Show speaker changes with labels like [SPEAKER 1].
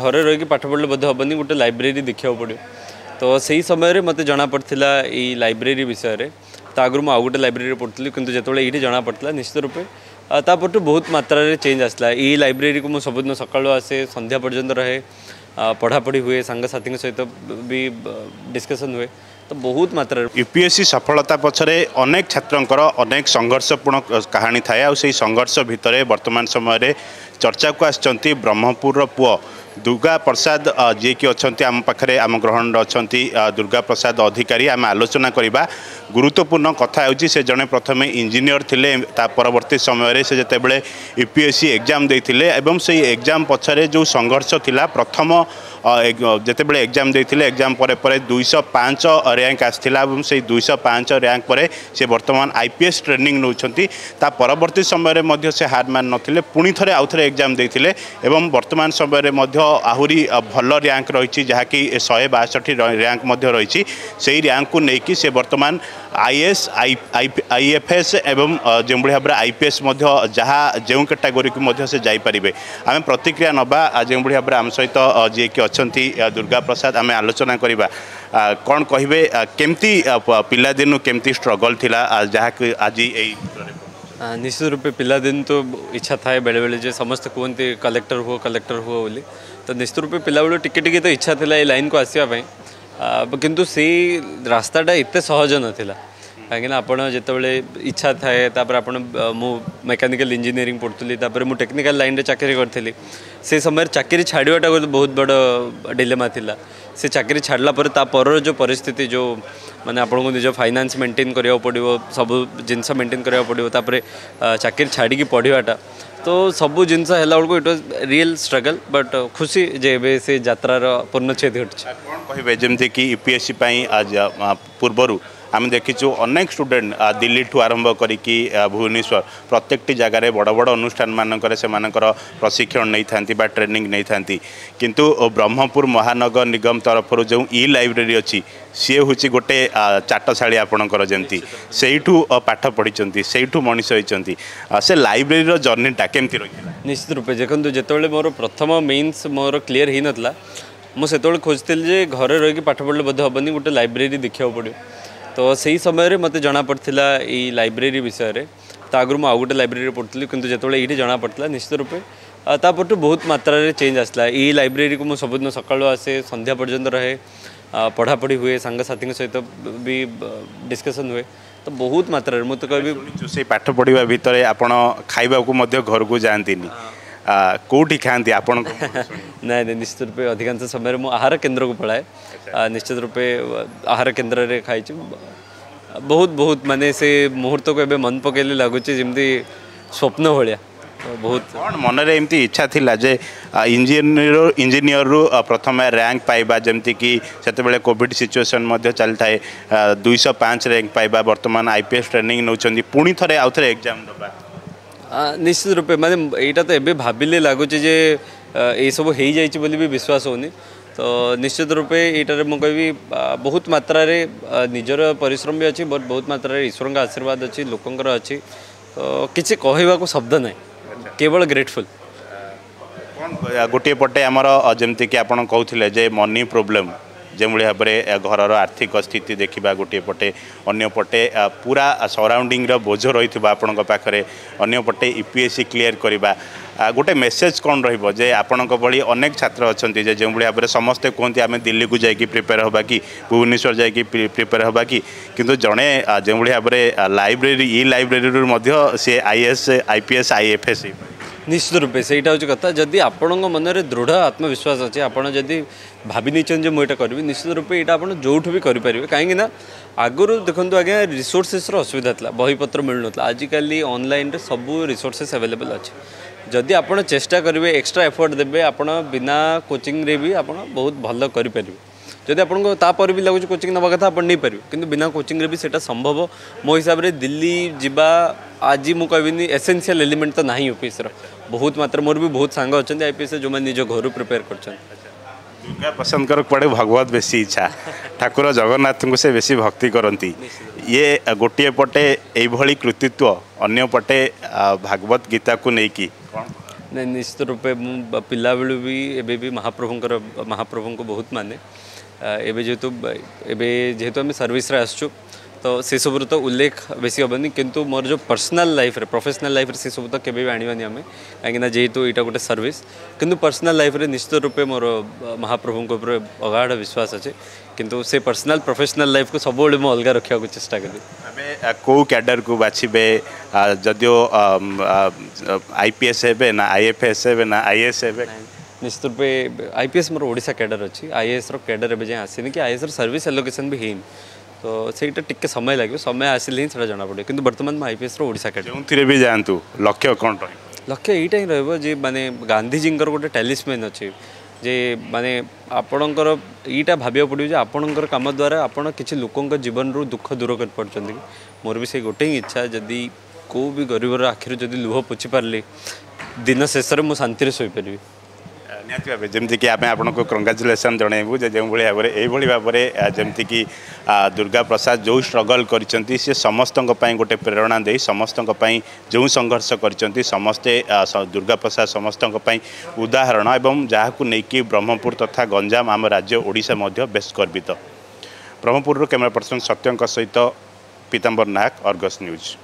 [SPEAKER 1] घर रही पाठ पढ़ले बोध हेनी गोटे लाइब्रेरी देखा पड़े तो से ही समय मत जना जमापड़ा ये लाइब्रेरी विषय में आगुरी मुझे आउ गोटे लाइब्रेरी पढ़ी कितना जितेबाला ये जमापड़ा निश्चित रूपए तापटू बहुत मात्र चेंज आसला ये लाइब्रेरी को मुझे सबुद सका आसे सन्ध्या पर्यटन रहे पढ़ापढ़ी हुए सांगसाथी सहित भी डिस्कसन हुए तो बहुत मात्र
[SPEAKER 2] यूपीएससी सफलता पचर अनेक छात्र संघर्षपूर्ण कहानी थाए संघर्ष भितर वर्तमान समय चर्चा को आ ब्रह्मपुर ଦୁର୍ଗା ପ୍ରସାଦ ଯିଏକି ଅଛନ୍ତି ଆମ ପାଖରେ ଆମ ଗ୍ରହଣରେ ଅଛନ୍ତି ଦୁର୍ଗା ପ୍ରସାଦ ଅଧିକାରୀ ଆମେ ଆଲୋଚନା କରିବା ଗୁରୁତ୍ୱପୂର୍ଣ୍ଣ କଥା ହେଉଛି ସେ ଜଣେ ପ୍ରଥମେ ଇଞ୍ଜିନିୟର ଥିଲେ ତା ପରବର୍ତ୍ତୀ ସମୟରେ ସେ ଯେତେବେଳେ U P S C exam ଦେଇଥିଲେ ଏବଂ ସେଇ ଏକ୍ଜାମ୍ ପଛରେ ଯେଉଁ ସଂଘର୍ଷ ଥିଲା ପ୍ରଥମ ଯେତେବେଳେ ଏକ୍ଜାମ୍ ଦେଇଥିଲେ ଏକ୍ଜାମ୍ ପରେ ପରେ ଦୁଇଶହ ପାଞ୍ଚ ର୍ୟାଙ୍କ ଆସିଥିଲା ଏବଂ ସେଇ ଦୁଇଶହ ପାଞ୍ଚ ର୍ୟାଙ୍କ ପରେ ସେ ବର୍ତ୍ତମାନ ଆଇ ପି ଏସ୍ ଟ୍ରେନିଂ ନେଉଛନ୍ତି ତା ପରବର୍ତ୍ତୀ ସମୟରେ ମଧ୍ୟ ସେ ହାର ମାନି ନଥିଲେ ପୁଣି ଥରେ ଆଉ ଥରେ ଏକ୍ଜାମ୍ ଦେଇଥିଲେ ଏବଂ ବର୍ତ୍ତମାନ ସମୟରେ ମଧ୍ୟ ଆହୁରି ଭଲ ର୍ୟାଙ୍କ ରହିଛି ଯାହାକି ଶହେ ବାଷଠି ର୍ୟାଙ୍କ ମଧ୍ୟ ରହିଛି ସେହି ର୍ୟାଙ୍କକୁ ନେଇକି ସେ ବର୍ତ୍ତମାନ ଆଇଏଏସ୍ ଆଇଏଫ୍ଏସ୍ ଏବଂ ଯେଉଁଭଳି ଭାବରେ ଆଇପିଏସ୍ ମଧ୍ୟ ଯାହା ଯେଉଁ କାଟାଗୋରୀକୁ ମଧ୍ୟ ସେ ଯାଇପାରିବେ ଆମେ ପ୍ରତିକ୍ରିୟା ନେବା ଯେଉଁଭଳି ଭାବରେ ଆମ ସହିତ ଯିଏକି ଅଛନ୍ତି ଦୁର୍ଗା ପ୍ରସାଦ ଆମେ ଆଲୋଚନା କରିବା କ'ଣ କହିବେ କେମିତି ପିଲାଦିନୁ କେମିତି ଷ୍ଟ୍ରଗଲ୍ ଥିଲା ଯାହାକି ଆଜି ଏଇ
[SPEAKER 1] निश्चित रूपे पिलादिन तो इच्छा थाए बेले बेले जे समस्त कहते कलेक्टर हुओ कलेक्टर हुओ बोली तो निश्चित रूपे पिलाबेलू टिके टिके तो इच्छा था ये लाइन को आसवाप किंतु से रास्ताटा एत सहज नाला कहीं आपड़ जिते इच्छा थाए आप मु मेकानिकल इंजीनियरिंग पढ़ुली मुझे टेक्निकाल लाइन में चाकरी करी से समय चाकरी छाड़ाटा बहुत बड़ डिलेमा था से चाकरी छाड़ला तापर जो पिस्थित जो मानते आपण को निज फाइनान्स मेन्टेन कर सब जिनस मेन्टेन कराया पड़ो चाकरी छाड़ी पढ़वाटा तो सब जिन बेलू it was real struggle but खुशी जे एवं से जतार पूर्णच्छेद घटे
[SPEAKER 2] कहते हैं जमीक यूपीएससी पूर्वर আমি দেখিছু অনেক স্টুডেন্ট দিল্লীঠু আরম্ভ করিকি ভুবনেশ্বর প্রত্যেকটি জায়গায় বড় বড় অনুষ্ঠান মানকরে সেমানকর প্রশিক্ষণ নেই থাকি বা ট্রেনিং নেই থাকি কিন্তু ব্রহ্মপুর মহানগর নিগম তরফর যে ই লাইব্রেরি অছি সি হচ্ছে গোটে চাটশাড়ী আপনার যেমতি সেইঠু পাঠ পড়ছেন সেইঠু মানুষ হয়েছেন সে লাইব্রেরির জর্নিটা কেমতি রয়েছে
[SPEAKER 1] নিশ্চিত রূপে দেখুন যেতবে মোর প্রথম মেইনস মোর ক্লিয়ার হয়ে নথিলা ମୁଁ ସେତେବେଳେ ଖୋଜୁଥିଲି ଯେ ଘରେ ରହିକି ପାଠ ପଢ଼ିଲେ ବୋଧେ ହେବନି ଗୋଟେ ଲାଇବ୍ରେରୀ ଦେଖିବାକୁ ପଡ଼ିବ তো সেই সময়ের মতো জনাপড়া এই লাইব্রেরি বিষয়ে তা আগর মু আগে লাইব্রেরি পড়ুলি কিন্তু যেতবে এইটি জনাপড়া নিশ্চিত রূপে তাপটু বহুত মাত্রার চেঞ্জ আসলা এই লাইব্রেরি কু সবুদিন সকাল আসে সন্ধ্যা পর্যন্ত রহে পড়াপড়ি হুয়ে সাংসাথী সহিত বি ডিসকসন হুয়ে ତ ବହୁତ ମାତ୍ରାରେ ମୁଁ ତ କହିବି
[SPEAKER 2] ସେ ପାଠ ପଢ଼ିବା ଭିତରେ ଆପଣ ଖାଇବାକୁ ମଧ୍ୟ ଘରକୁ ଯାଆନ୍ତିନି କୋଉଠି ଖାଆନ୍ତି ଆପଣଙ୍କ
[SPEAKER 1] ନାଇଁ ନାଇଁ ନିଶ୍ଚିତ ରୂପେ ଅଧିକାଂଶ ସମୟରେ ମୁଁ ଆହାର କେନ୍ଦ୍ରକୁ ପଳାଏ ନିଶ୍ଚିତ ରୂପେ ଆହାର କେନ୍ଦ୍ରରେ ଖାଇଛି ବହୁତ ବହୁତ ମାନେ ସେ ମୁହୂର୍ତ୍ତକୁ ଏବେ ମନେ ପକାଇଲେ ଲାଗୁଛି ଯେମିତି ସ୍ୱପ୍ନ ଭଳିଆ ବହୁତ
[SPEAKER 2] କ'ଣ ମନରେ ଏମିତି ଇଚ୍ଛା ଥିଲା ଯେ ଇଞ୍ଜିନିୟର ଇଞ୍ଜିନିୟରରୁ ପ୍ରଥମେ ର୍ୟାଙ୍କ ପାଇବା ଯେମିତିକି ସେତେବେଳେ କୋଭିଡ଼ ସିଚୁଏସନ୍ ମଧ୍ୟ ଚାଲିଥାଏ ଦୁଇଶହ ପାଞ୍ଚ ର୍ୟାଙ୍କ ପାଇବା ବର୍ତ୍ତମାନ ଆଇ ପି ଏସ୍ ଟ୍ରେନିଂ ନେଉଛନ୍ତି ପୁଣି ଥରେ ଆଉ ଥରେ ଏକ୍ଜାମ୍ ଦେବା
[SPEAKER 1] ନିଶ୍ଚିତ ରୂପେ ମାନେ ଏଇଟା ତ ଏବେ ଭାବିଲେ ଲାଗୁଛି ଯେ ଏସବୁ ହେଇଯାଇଛି ବୋଲି ବି ବିଶ୍ୱାସ ହେଉନି ତ ନିଶ୍ଚିତ ରୂପେ ଏଇଟାରେ ମୁଁ କହିବି ବହୁତ ମାତ୍ରାରେ ନିଜର ପରିଶ୍ରମ ବି ଅଛି ବଟ୍ ବହୁତ ମାତ୍ରାରେ ଈଶ୍ୱରଙ୍କ ଆଶୀର୍ବାଦ ଅଛି ଲୋକଙ୍କର ଅଛି ତ କିଛି କହିବାକୁ ଶବ୍ଦ ନାହିଁ କେବଳ ଗ୍ରେଟଫୁଲ୍
[SPEAKER 2] ଗୋଟିଏ ପଟେ ଆମର ଯେମିତିକି ଆପଣ କହୁଥିଲେ ଯେ ମନି ପ୍ରୋବ୍ଲେମ୍ ଯେଉଁଭଳି ଭାବରେ ଘରର ଆର୍ଥିକ ସ୍ଥିତି ଦେଖିବା ଗୋଟିଏ ପଟେ ଅନ୍ୟପଟେ ପୁରା ସରାଉଣ୍ଡିଂର ବୋଝ ରହିଥିବ ଆପଣଙ୍କ ପାଖରେ ଅନ୍ୟପଟେ E P S C clear କରିବା ଗୋଟେ ମେସେଜ୍ କ'ଣ ରହିବ ଯେ ଆପଣଙ୍କ ଭଳି ଅନେକ ଛାତ୍ର ଅଛନ୍ତି ଯେ ଯେଉଁଭଳି ଭାବରେ ସମସ୍ତେ କୁହନ୍ତି ଆମେ ଦିଲ୍ଲୀକୁ ଯାଇକି ପ୍ରିପେୟାର ହେବା କି ଭୁବନେଶ୍ୱର ଯାଇକି ପ୍ରିପେୟାର ହେବା କି କିନ୍ତୁ ଜଣେ ଯେଉଁଭଳି ଭାବରେ ଲାଇବ୍ରେରୀ ଇ ଲାଇବ୍ରେରୀରୁ ମଧ୍ୟ C A I S I P S I F S
[SPEAKER 1] নিশ্চিত রূপে সেইটা হচ্ছে কথা যদি আপনার মনরে দৃঢ় আত্মবিশ্বাস আছে আপনার যদি ভাবি নিয়েছেন যে মু এটা করবি নিশ্চিত রূপে এটা আপনার যেটু বি করে কাইকি না আগর দেখুন আজ্ঞা রিসোর্সেসর অসুবিধা লা বহিপত্র মিলু না আজিকাল অনলাইনে সবু রিসোর্সেস আভেলেবল আছে যদি আপনার চেষ্টা করবে এক্সট্রা এফর্ট দেবে আপনার বিনা কোচিংরে বি আপনার বহুত ভালো করে পারবে যদি আপনার তাপরে বি লাগুছে কোচিং নেওয়া কথা আপনার নিয়ে পারবে কিন্তু বিনা কোচিংরে বি সেটা সম্ভব মো হিসাবে দিল্লি যা আজ মু কহবিনি এসেনসিয়াল এলিমেন্ট তো না অফিসর बहुत मात्र मोर भी बहुत सांग अच्छा आईपीएस जो मैंने निज़ घर प्रिपेयर कर
[SPEAKER 2] पसंद कर कड़े भगवत बेसी इच्छा ठाकुर जगन्नाथ को से बेसी भक्ति करती ये गोटे पटे यही कृतित्व अंपटे भगवत गीता को लेकिन
[SPEAKER 1] निश्चित रूप पिला भी एबे भी महाप्रभु महाप्रभु को बहुत माने एबे जेतु एबे जेतु हमें सर्विस रे तो से सबुर तो उल्लेख बेस हेनी कि मोर जो पर्सनाल लाइफ प्रफेसनाल लाइफ से सब तो के आनवानी आम कहीं जेहेतु यहाँ गोटे सर्विस कि पर्सनाल लाइफ में निश्चित रूपे मोर महाप्रभु अगाढ़ विश्वास अच्छे कि पर्सनाल प्रफेसनाल लाइफ को सब अलग रखा चेस्ट
[SPEAKER 2] करें कौ क्याडर को बाछबे जदि आईपीएस हे ना आईएफएस हे ना आईएस हे
[SPEAKER 1] निश्चित रूप आईपीएस मोर ओडा कैडर अच्छी आईएस रैडर एवं जाए आसनी कि आईएस रर्विस एलोकेशन भी होनी তো সেইটা টিকে সময় লাগিব সময় আসলে ହିଁ ସେଟା ଜଣାପଡ଼ିବ କିନ୍ତୁ ବର୍ତ୍ତମାନ ମୁଁ ଆଇପିଏସ୍ର ଓଡ଼ିଶା କ୍ୟାଡେଟ୍
[SPEAKER 2] ଯେଉଁଥିରେ ବି ଯାଆନ୍ତୁ ଲକ୍ଷ୍ୟ କ'ଣ ରହିବ
[SPEAKER 1] ଲକ୍ଷ୍ୟ ଏଇଟା ହିଁ ରହିବ ଯେ ମାନେ ଗାନ୍ଧିଜୀଙ୍କର ଗୋଟେ ଟାଲିସମେନ୍ ଅଛି ଯେ ମାନେ ଆପଣଙ୍କର ଏଇଟା ଭାବିବାକୁ ପଡ଼ିବ ଯେ ଆପଣଙ୍କର କାମ ଦ୍ୱାରା ଆପଣ କିଛି ଲୋକଙ୍କ ଜୀବନରୁ ଦୁଃଖ ଦୂର କରିପାରୁଛନ୍ତି ମୋର ବି ସେଇ ଗୋଟେ ହିଁ ଇଚ୍ଛା ଯଦି କେଉଁ ବି ଗରିବର ଆଖିରୁ ଯଦି ଲୁହ ପୋଛି ପାରିଲି ଦିନ ଶେଷରେ ମୁଁ ଶାନ୍ତିରେ ଶୋଇପାରିବି
[SPEAKER 2] जितिके आप कङ्ग्राचुलेसन जनैबुभ यही भावीकि दुर्गाप्रसाद जो स्ट्रगल गरि समस्तै गोटे प्रेरणा समस्तै जो संघर्ष गरिन्छ समस्ते दुर्गा प्रसाद समस्तै उदाहरण एवं ए ब्रह्मपुर तथा गंजाम आम राज्य ओडामा बेस गर्वित ब्रह्मपुर क्यमेरा पर्सन सहित पीतांबर नायक अर्गस न्यूज